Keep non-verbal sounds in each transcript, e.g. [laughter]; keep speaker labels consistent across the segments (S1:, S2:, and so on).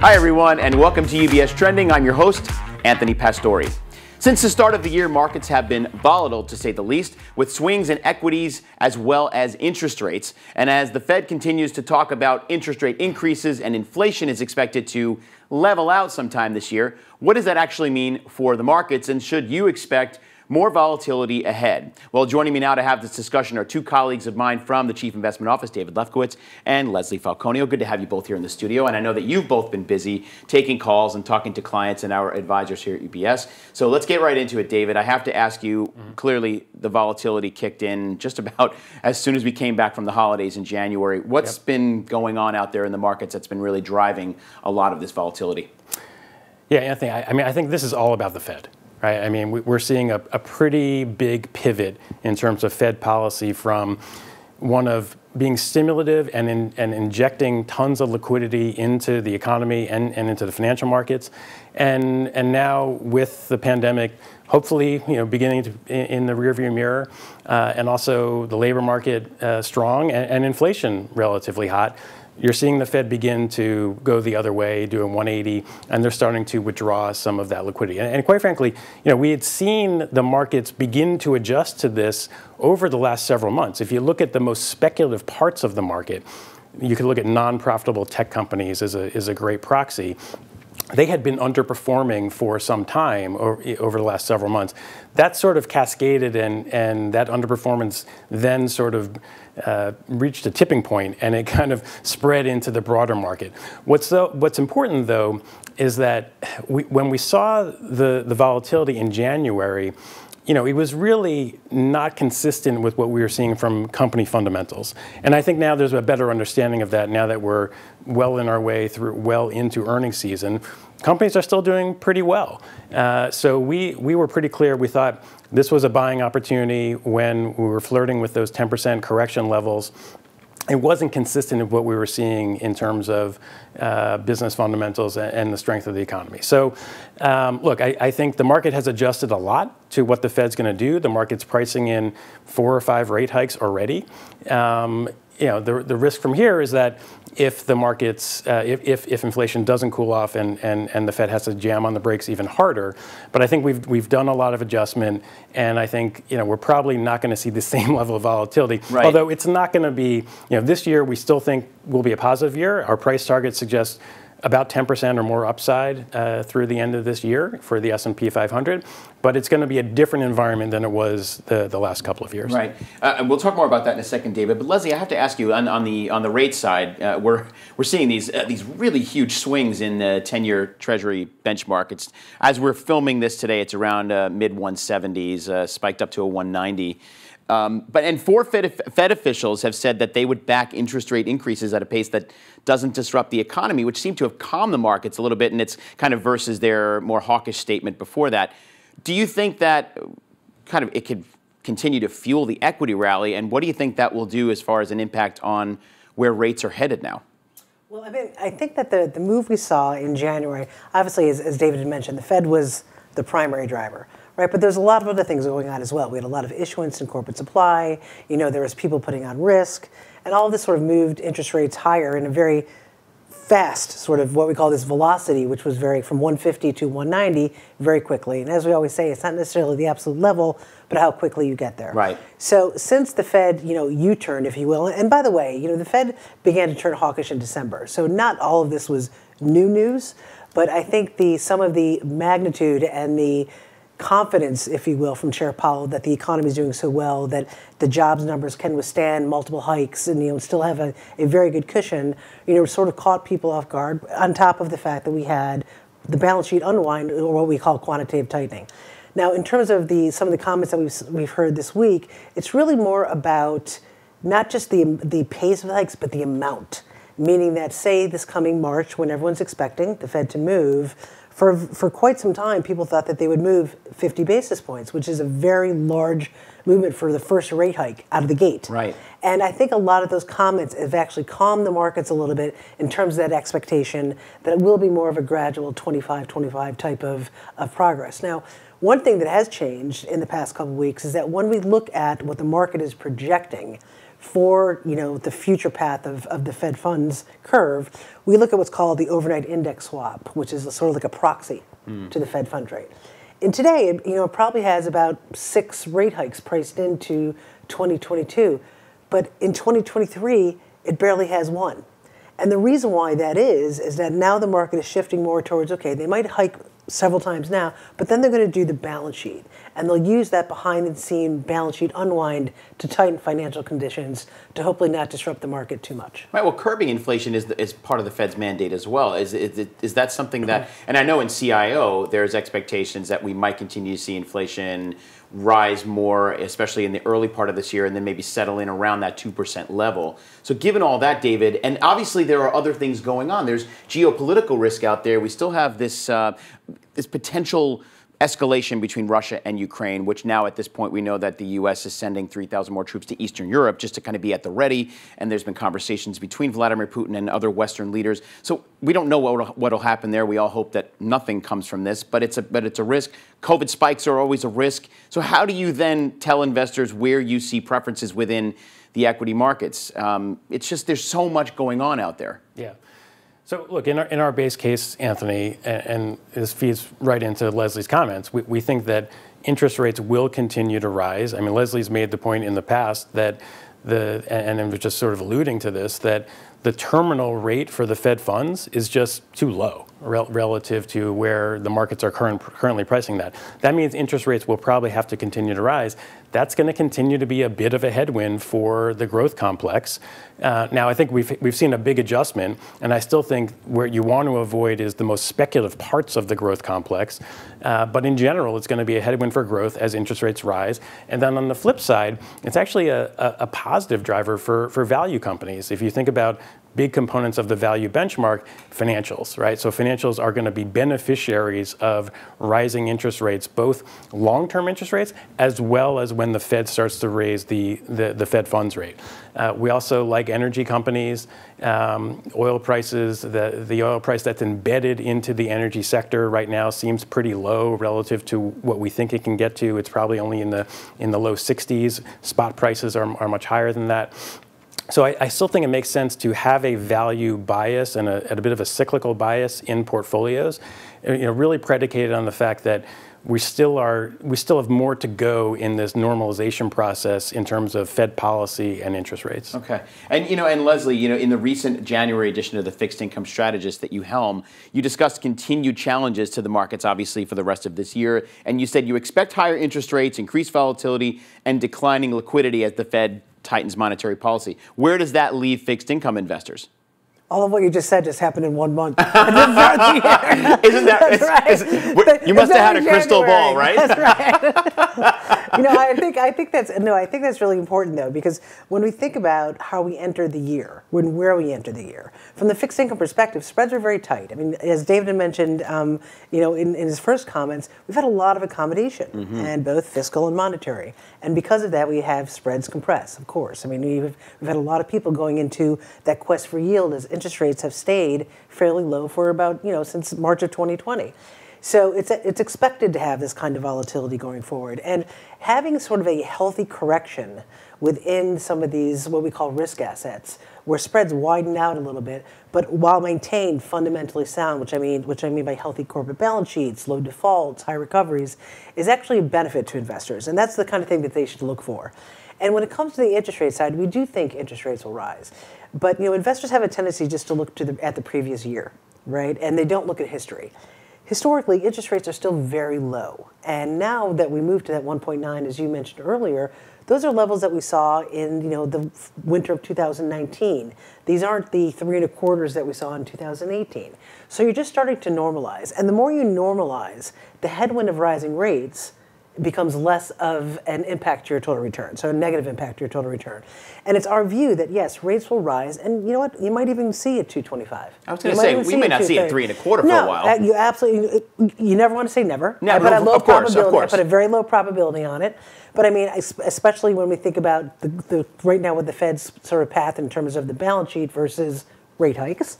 S1: Hi, everyone, and welcome to UBS Trending. I'm your host, Anthony Pastore. Since the start of the year, markets have been volatile to say the least, with swings in equities as well as interest rates. And as the Fed continues to talk about interest rate increases and inflation is expected to level out sometime this year, what does that actually mean for the markets? And should you expect more volatility ahead. Well, joining me now to have this discussion are two colleagues of mine from the Chief Investment Office, David Lefkowitz and Leslie Falconio. Good to have you both here in the studio. And I know that you've both been busy taking calls and talking to clients and our advisors here at UBS. So let's get right into it, David. I have to ask you mm-hmm. clearly, the volatility kicked in just about as soon as we came back from the holidays in January. What's yep. been going on out there in the markets that's been really driving a lot of this volatility?
S2: Yeah, Anthony, I, I mean, I think this is all about the Fed right? I mean, we're seeing a, a pretty big pivot in terms of Fed policy from one of being stimulative and, in, and injecting tons of liquidity into the economy and, and into the financial markets. And, and now with the pandemic, hopefully, you know, beginning to, in the rearview mirror, uh, and also the labor market uh, strong and, and inflation relatively hot, you're seeing the Fed begin to go the other way, doing 180, and they're starting to withdraw some of that liquidity. And, and, quite frankly, you know, we had seen the markets begin to adjust to this over the last several months. If you look at the most speculative parts of the market, you could look at non-profitable tech companies as a, as a great proxy they had been underperforming for some time over the last several months. That sort of cascaded and, and that underperformance then sort of uh, reached a tipping point and it [laughs] kind of spread into the broader market. What's, what's important though is that we, when we saw the, the volatility in January, you know, it was really not consistent with what we were seeing from company fundamentals. And I think now there's a better understanding of that now that we're well in our way through, well into earnings season. Companies are still doing pretty well. Uh, so we, we were pretty clear. We thought this was a buying opportunity when we were flirting with those 10% correction levels it wasn't consistent with what we were seeing in terms of uh, business fundamentals and, the strength of the economy. So, um, look, I, I, think the market has adjusted a lot to what the Fed's going to do. The market's pricing in four or five rate hikes already. Um, you know, the, the risk from here is that if the markets, uh, if, if, if, inflation doesn't cool off and, and, and the Fed has to jam on the brakes even harder. But I think we've, we've done a lot of adjustment, and I think you know, we're probably not going to see the [laughs] same level of volatility. Right. Although it's not going to be, you know, this year we still think will be a positive year. Our price target suggests about 10% or more upside uh, through the end of this year for the S&P 500, but it's going to be a different environment than it was the, the last couple of years.
S1: Right. Uh, and we'll talk more about that in a second, David. But Leslie, I have to ask you on, on the on the rate side, uh, we're we're seeing these uh, these really huge swings in the 10-year Treasury benchmark. It's as we're filming this today, it's around uh, mid 170s, uh, spiked up to a 190. Um, but and four Fed, Fed, officials have said that they would back interest rate increases at a pace that doesn't disrupt the economy, which seemed to have calmed the markets a little bit, and it's kind of versus their more hawkish statement before that. Do you think that uh, kind of it could continue to fuel the equity rally, and what do you think that will do as far as an impact on where rates are headed now?
S3: Well, I mean, I think that the, the move we saw in January, obviously, as, as David had mentioned, the Fed was the primary driver right? But there's a lot of other things going on as well. We had a lot of issuance in corporate supply. You know, there was people putting on risk, and all of this sort of moved interest rates higher in a very fast sort of what we call this velocity, which was very from 150 to 190 very quickly. And as we always say, it's not necessarily the absolute level, but how quickly you get there.
S1: Right.
S3: So since the Fed, you know, U-turned, if you will, and by the way, you know, the Fed began to turn hawkish in December. So not all of this was new news, but I think the some of the magnitude and the confidence, if you will, from Chair Powell that the economy is doing so well that the jobs numbers can withstand multiple hikes and you know still have a, a very good cushion, you know, sort of caught people off guard. On top of the fact that we had the balance sheet unwind, or what we call quantitative tightening. Now, in terms of the some of the comments that we've we've heard this week, it's really more about not just the the pace of hikes, but the amount. Meaning that, say, this coming March, when everyone's expecting the Fed to move, for, for quite some time, people thought that they would move 50 basis points, which is a very large movement for the first rate hike out of the gate.
S1: Right.
S3: And I think a lot of those comments have actually calmed the markets a little bit in terms of that expectation that it will be more of a gradual 25 25 type of, of progress. Now, one thing that has changed in the past couple of weeks is that when we look at what the market is projecting for you know the future path of, of the Fed funds curve, we look at what's called the overnight index swap, which is sort of like a proxy mm. to the Fed fund rate. And today, you know, it probably has about six rate hikes priced into 2022, but in 2023, it barely has one. And the reason why that is, is that now the market is shifting more towards okay, they might hike several times now, but then they're going to do the balance sheet. And they'll use that behind the scene balance sheet unwind to tighten financial conditions to hopefully not disrupt the market too much.
S1: Right. Well, curbing inflation is, the, is part of the Fed's mandate as well. Is, is, is that something that, and I know in CIO, there's expectations that we might continue to see inflation rise more, especially in the early part of this year, and then maybe settle in around that 2% level. So, given all that, David, and obviously there are other things going on, there's geopolitical risk out there. We still have this, uh, this potential escalation between Russia and Ukraine, which now at this point we know that the U.S. is sending 3,000 more troops to Eastern Europe just to kind of be at the ready. And there's been conversations between Vladimir Putin and other Western leaders. So we don't know what will happen there. We all hope that nothing comes from this, but it's a but it's a risk. COVID spikes are always a risk. So how do you then tell investors where you see preferences within the equity markets? Um, it's just there's so much going on out there.
S2: Yeah. So look, in our, in our base case, Anthony, and, and this feeds right into Leslie's comments, we, we think that interest rates will continue to rise. I mean, Leslie's made the point in the past that the, and, was just sort of alluding to this, that the terminal rate for the Fed funds is just too low rel- relative to where the markets are current, currently pricing that. That means interest rates will probably have to continue to rise. That's going to continue to be a bit of a headwind for the growth complex. Uh, now, I think we've, we've seen a big adjustment, and I still think where you want to avoid is the most speculative parts of the growth complex. Uh, but in general, it's going to be a headwind for growth as interest rates rise. And then on the flip side, it's actually a, a, a positive driver for, for value companies. If you think about big components of the value benchmark, financials, right? So financials are going to be beneficiaries of rising interest rates, both long-term interest rates as well as when the Fed starts to raise the, the, the Fed funds rate. Uh, we also like energy companies, um, oil prices, the, the oil price that's embedded into the energy sector right now seems pretty low relative to what we think it can get to. It's probably only in the, in the low 60s. Spot prices are, are much higher than that. So I, I, still think it makes sense to have a value bias and a, and a, bit of a cyclical bias in portfolios, uh, you know, really predicated on the fact that we still are we still have more to go in this normalization process in terms of Fed policy and interest rates.
S1: Okay, and you know, and Leslie, you know, in the recent January edition of the Fixed Income Strategist that you helm, you discussed continued challenges to the markets, obviously for the rest of this year, and you said you expect higher interest rates, increased volatility, and declining liquidity as the Fed tightens monetary policy. Where does that leave fixed income investors?
S3: All of what you just said just happened in one month. [laughs] [laughs] Isn't
S1: that? That's right. Is, you must have had a crystal ball, right? [laughs]
S3: That's right. you know, I think I think that's no, I think that's really important though because when we think about how we enter the year, when where we enter the year, from the fixed income perspective, spreads are very tight. I mean, as David mentioned, um, you know, in, in, his first comments, we've had a lot of accommodation, mm-hmm. and both fiscal and monetary, and because of that, we have spreads compress. Of course, I mean, we've, we've had a lot of people going into that quest for yield as interest rates have stayed fairly low for about, you know, since March of 2020. So it's, it's expected to have this kind of volatility going forward. And having sort of a healthy correction within some of these, what we call risk assets, where spreads widen out a little bit, but while maintained fundamentally sound, which I mean, which I mean by healthy corporate balance sheets, low defaults, high recoveries, is actually a benefit to investors. And that's the kind of thing that they should look for. And when it comes to the interest rate side, we do think interest rates will rise. But you know, investors have a tendency just to look to the, at the previous year, right? And they don't look at history. Historically, interest rates are still very low. And now that we moved to that 1.9, as you mentioned earlier, those are levels that we saw in you know the winter of 2019. These aren't the three and a quarters that we saw in 2018. So you're just starting to normalize. And the more you normalize, the headwind of rising rates becomes less of an impact to your total return, so a negative impact to your total return. And it's our view that yes, rates will rise, and you know what? You might even see it 225.
S1: I was going to say we may not see it three and a quarter
S3: no,
S1: for a while.
S3: You absolutely. You never want to say never.
S1: No,
S3: I put
S1: a
S3: low
S1: of course,
S3: probability.
S1: of course.
S3: I put a very low probability on it. But I mean, especially when we think about the, the right now with the Fed's sort of path in terms of the balance sheet versus rate hikes.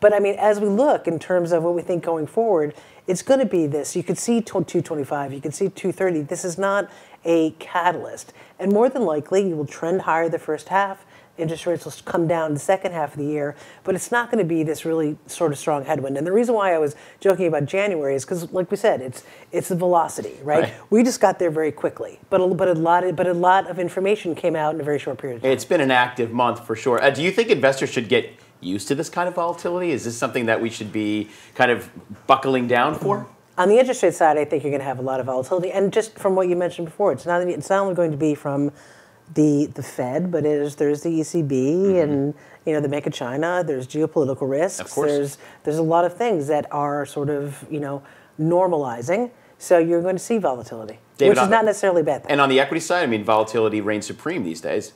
S3: But I mean, as we look in terms of what we think going forward, it's going to be this. You could see 225, you could see 230. This is not a catalyst. And more than likely, you will trend higher the first half. Interest rates will come down the second half of the year, but it's not going to be this really sort of strong headwind. And the reason why I was joking about January is because, like we said, it's it's the velocity, right?
S1: Right.
S3: We just got there very quickly, but a, but a lot of, but a lot of information came out in a very short period of time.
S1: It's been an active month for sure. Uh, do you think investors should get used to this kind of volatility? Is this something that we should be kind of buckling down for?
S3: On the interest rate side, I think you're going to have a lot of volatility, and just from what you mentioned before, it's not it's not only going to be from the the Fed, but it is, there's the ECB mm-hmm. and you know the Bank of China. There's geopolitical risks.
S1: Of course.
S3: There's there's a lot of things that are sort of you know normalizing. So you're going to see volatility,
S1: David,
S3: which is not necessarily bad thing.
S1: And on the equity side, I mean, volatility reigns supreme these days.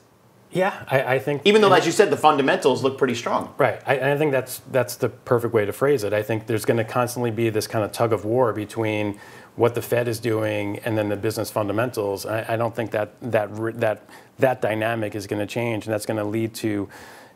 S2: Yeah, I, I think
S1: Even though, as you said, the fundamentals look pretty strong.
S2: Right. I, I think that's that's the perfect way to phrase it. I think there's going to constantly be this kind of tug of war between what the Fed is doing and then the business fundamentals. I, I don't think that that that that dynamic is going to change, and that's going to lead to.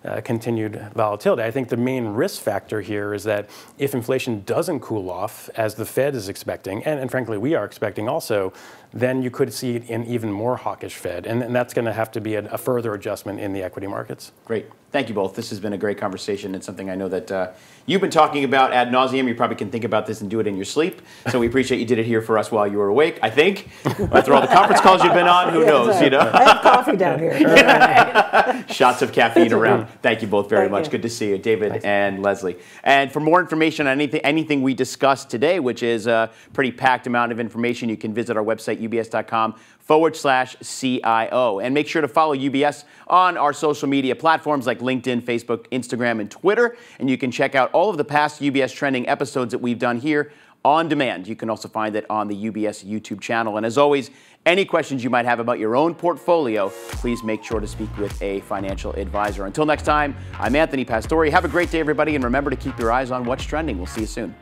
S2: Uh, continued volatility. I think the main risk factor here is that if inflation doesn't cool off, as the Fed is expecting, and, and frankly we are expecting also, then you could see an even more hawkish Fed, and, and that's going to have to be a, a further adjustment in the equity markets.
S1: Great. Thank you both. This has been a great conversation. It's something I know that uh, you've been talking about ad nauseum. You probably can think about this and do it in your sleep. So we appreciate you did it here for us while you were awake, I think. After all the conference calls you've been on, who [laughs]
S3: Yeah,
S1: knows,
S3: sorry.
S1: you know?
S3: I have coffee down here. [laughs]
S1: Shots of caffeine around. Thank you both very
S3: Thank
S1: much.
S3: you.
S1: Good to see you, David and Leslie. And for more information on anything, anything we discussed today, which is a pretty packed amount of information, you can visit our website, ubs.com forward slash CIO. And make sure to follow UBS on our social media platforms like LinkedIn, Facebook, Instagram, and Twitter. And you can check out all of the past UBS trending episodes that we've done here on demand. You can also find it on the UBS YouTube channel. And as always, any questions you might have about your own portfolio, please make sure to speak with a financial advisor. Until next time, I'm Anthony Pastore. Have a great day, everybody, and remember to keep your eyes on what's trending. We'll see you soon.